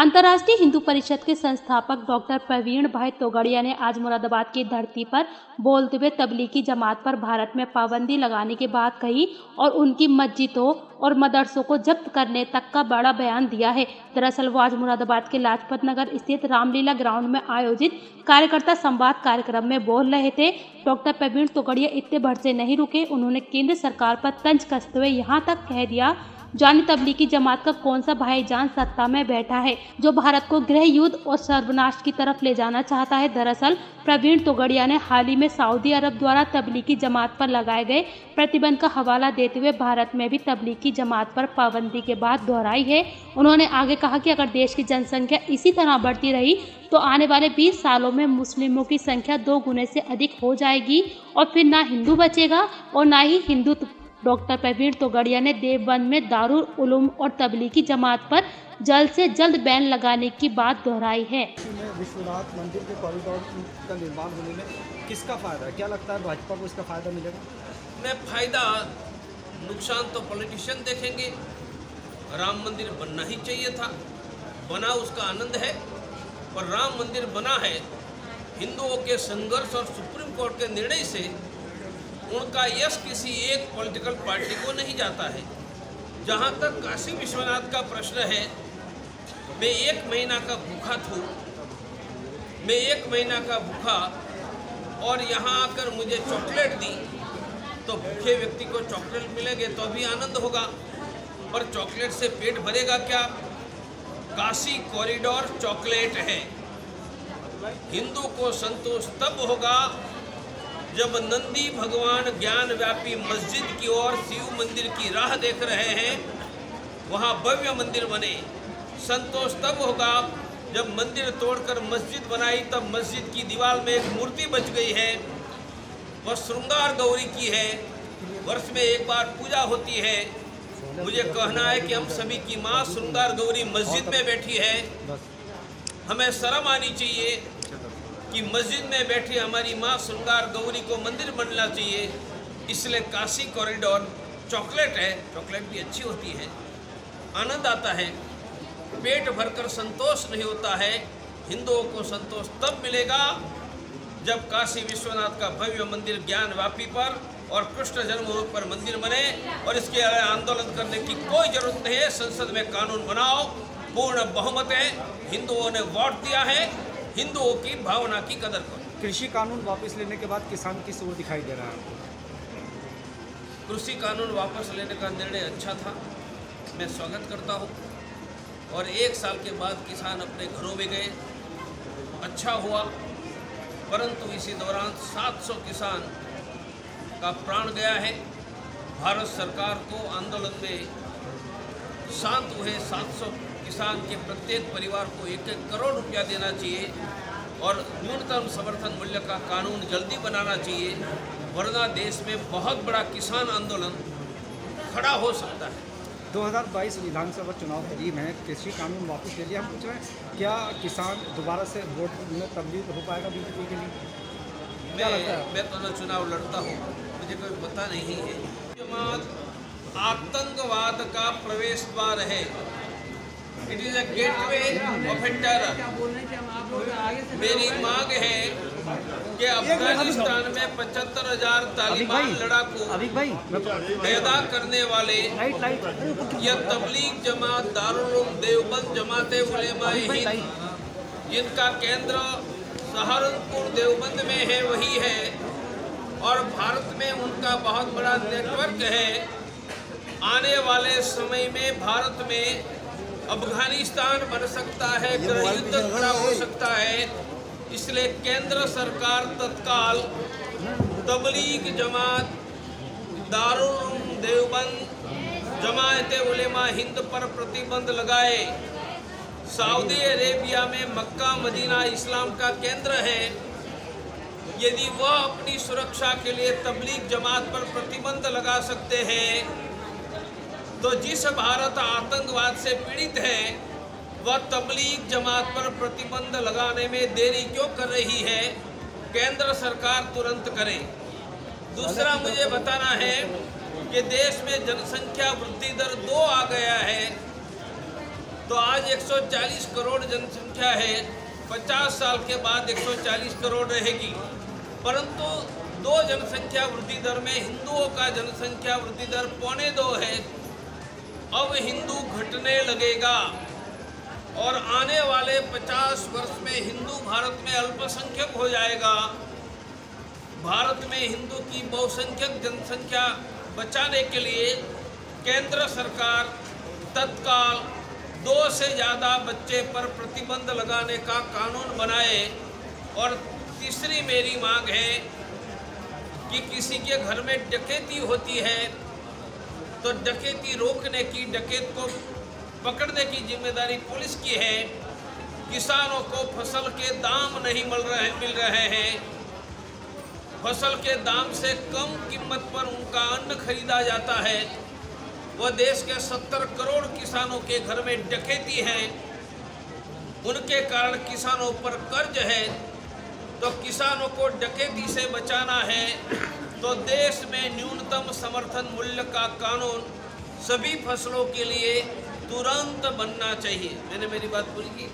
अंतर्राष्ट्रीय हिंदू परिषद के संस्थापक डॉक्टर प्रवीण भाई तोगड़िया ने आज मुरादाबाद की धरती पर बोलते हुए तबलीगी जमात पर भारत में पाबंदी लगाने की बात कही और उनकी मस्जिदों और मदरसों को जब्त करने तक का बड़ा बयान दिया है। दरअसल वो आज मुरादाबाद के लाजपत नगर स्थित रामलीला ग्राउंड में आयोजित कार्यकर्ता संवाद कार्यक्रम में बोल रहे थे, डॉक्टर प्रवीण तोगड़िया इतने भर से नहीं रुके। उन्होंने केंद्र सरकार पर तंज कसते हुए यहाँ तक कह दिया जानी तबलीगी जमात का कौन सा भाईजान सत्ता में बैठा है, जो भारत को गृह युद्ध और सर्वनाश की तरफ़ ले जाना चाहता है। दरअसल, प्रवीण तोगड़िया ने हाल ही में सऊदी अरब द्वारा तबलीगी जमात पर लगाए गए प्रतिबंध का हवाला देते हुए भारत में भी तबलीगी जमात पर पाबंदी के बाद दोहराई है। उन्होंने आगे कहा कि अगर देश की जनसंख्या इसी तरह बढ़ती रही तो आने वाले 20 सालों में मुस्लिमों की संख्या दो गुने से अधिक हो जाएगी और फिर ना हिंदू बचेगा और ना ही हिंदुत्व डॉक्टर प्रवीण तोगड़िया ने देवबंद में दारुल उलूम और तबलीगी जमात पर जल्द से जल्द बैन लगाने की बात दोहराई है। विश्वनाथ मंदिर के कॉरिडोर का निर्माण होने में किसका फ़ायदा क्या लगता है भाजपा को इसका फ़ायदा मिलेगा? में फ़ायदा नुकसान तो पॉलिटिशियन देखेंगे। राम मंदिर बनना ही चाहिए था बना उसका आनंद है। पर राम मंदिर बना है हिंदुओं के संघर्ष और सुप्रीम कोर्ट के निर्णय से उनका यश किसी एक पॉलिटिकल पार्टी को नहीं जाता है। जहाँ तक काशी विश्वनाथ का प्रश्न है, मैं एक महीना का भूखा था, मैं एक महीना का भूखा और यहाँ आकर मुझे चॉकलेट दी तो भूखे व्यक्ति को चॉकलेट मिलेंगे तो अभी आनंद होगा। पर चॉकलेट से पेट भरेगा क्या? काशी कॉरिडोर चॉकलेट है। हिंदू को संतोष तब होगा जब नंदी भगवान ज्ञान व्यापी मस्जिद की ओर शिव मंदिर की राह देख रहे हैं, वहाँ भव्य मंदिर बने। संतोष तब होगा जब मंदिर तोड़कर मस्जिद बनाई, तब मस्जिद की दीवार में एक मूर्ति बच गई है। वह श्रृंगार गौरी की है। वर्ष में एक बार पूजा होती है। मुझे कहना है कि हम सभी की माँ श्रृंगार गौरी मस्जिद में बैठी है। हमें शर्म आनी चाहिए कि मस्जिद में बैठी हमारी माँ श्रृंगार गौरी को मंदिर बनना चाहिए, इसलिए काशी कॉरिडोर चॉकलेट है चॉकलेट भी अच्छी होती है। आनंद आता है। पेट भरकर संतोष नहीं होता है। हिंदुओं को संतोष तब मिलेगा जब काशी विश्वनाथ का भव्य मंदिर ज्ञान व्यापी पर और कृष्ण जन्मभूमि पर मंदिर बने और इसके आंदोलन करने की कोई ज़रूरत नहीं है। संसद में कानून बनाओ, पूर्ण बहुमत है। हिंदुओं ने वोट दिया है। हिंदुओं की भावना की कदर करो। कृषि कानून वापस लेने के बाद किसान की सूर दिखाई दे रहा है कृषि कानून वापस लेने का निर्णय अच्छा था। मैं स्वागत करता हूँ। और एक साल के बाद किसान अपने घरों में गए। अच्छा हुआ। परंतु इसी दौरान 700 किसान का प्राण गया है। भारत सरकार को आंदोलन में शांत हुए 700 किसान के प्रत्येक परिवार को एक एक करोड़ रुपया देना चाहिए और न्यूनतम समर्थन मूल्य का कानून जल्दी बनाना चाहिए। वरना देश में बहुत बड़ा किसान आंदोलन खड़ा हो सकता है। 2022 विधानसभा चुनाव करीब है कृषि कानून वापस ले लिया। हम पूछ रहे हैं क्या किसान दोबारा से वोट में तब्दील हो पाएगा बीजेपी के लिए? मैं मैं तो न चुनाव लड़ता हूँ मुझे कोई पता नहीं है। आतंकवाद का प्रवेश द्वार है। It is a gateway of a terror मेरी मांग है कि अफ़गानिस्तान में पचहत्तर हज़ार तालिबान लड़ाकू पैदा करने वाले यह तबलीग जमात दारुल देवबंद जमाते उलेमा हिंद जिनका केंद्र सहारनपुर देवबंद में है वही है। और भारत में उनका बहुत बड़ा नेटवर्क है। आने वाले समय में भारत में अफ़गानिस्तान बन सकता है युद्ध खड़ा हो सकता है। इसलिए केंद्र सरकार तत्काल तबलीग जमात दारुल देवबंद जमात उलेमा हिंद पर प्रतिबंध लगाए। सऊदी अरेबिया में मक्का मदीना इस्लाम का केंद्र है। यदि वह अपनी सुरक्षा के लिए तबलीग जमात पर प्रतिबंध लगा सकते हैं तो जिस भारत आतंकवाद से पीड़ित है, वह तबलीग जमात पर प्रतिबंध लगाने में देरी क्यों कर रही है? केंद्र सरकार तुरंत करे। दूसरा मुझे बताना है कि देश में जनसंख्या वृद्धि दर दो आ गया है। तो आज 140 करोड़ जनसंख्या है। 50 साल के बाद 140 करोड़ रहेगी। परंतु दो जनसंख्या वृद्धि दर में हिंदुओं का जनसंख्या वृद्धि दर पौने दो है। अब हिंदू घटने लगेगा। और आने वाले 50 वर्ष में हिंदू भारत में अल्पसंख्यक हो जाएगा। भारत में हिंदू की बहुसंख्यक जनसंख्या बचाने के लिए केंद्र सरकार तत्काल दो से ज़्यादा बच्चे पर प्रतिबंध लगाने का कानून बनाए। और तीसरी मेरी मांग है कि किसी के घर में डकैती होती है तो डकैती रोकने की, डकैत को पकड़ने की ज़िम्मेदारी पुलिस की है। किसानों को फ़सल के दाम नहीं मिल रहे मिल रहे हैं। फ़सल के दाम से कम कीमत पर उनका अन्न खरीदा जाता है। वह देश के सत्तर करोड़ किसानों के घर में डकैती है। उनके कारण किसानों पर कर्ज है। तो किसानों को डकैती से बचाना है। तो देश में न्यूनतम समर्थन मूल्य का कानून सभी फ़सलों के लिए तुरंत बनना चाहिए। मैंने मेरी बात पूरी की।